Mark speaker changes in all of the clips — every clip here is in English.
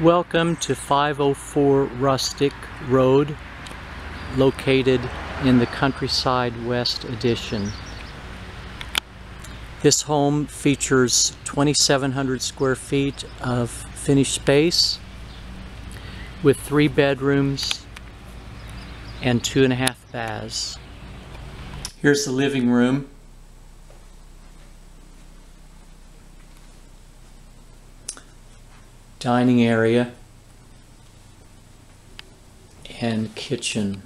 Speaker 1: Welcome to 504 Rustic Road, located in the Countryside West Addition. This home features 2,700 square feet of finished space with three bedrooms and two and a half baths. Here's the living room. Dining area and kitchen.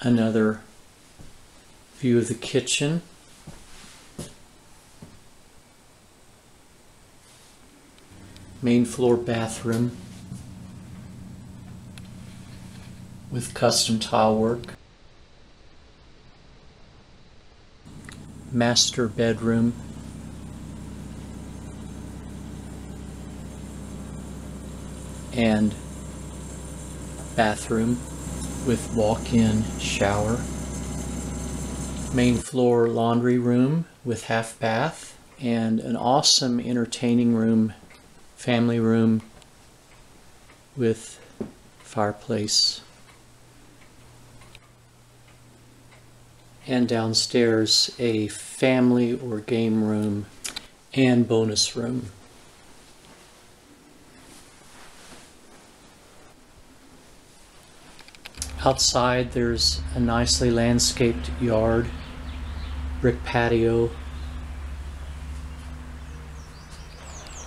Speaker 1: Another view of the kitchen. Main floor bathroom with custom tile work. Master bedroom and bathroom with walk-in shower. Main floor laundry room with half bath and an awesome entertaining room, family room with fireplace. And downstairs a family or game room and bonus room. Outside there's a nicely landscaped yard, brick patio.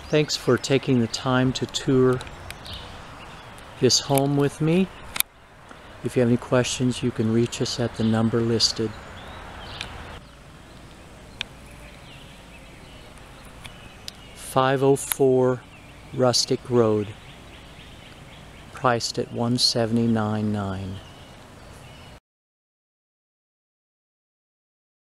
Speaker 1: Thanks for taking the time to tour this home with me. If you have any questions, you can reach us at the number listed. Five oh four Rustic Road priced at 179.9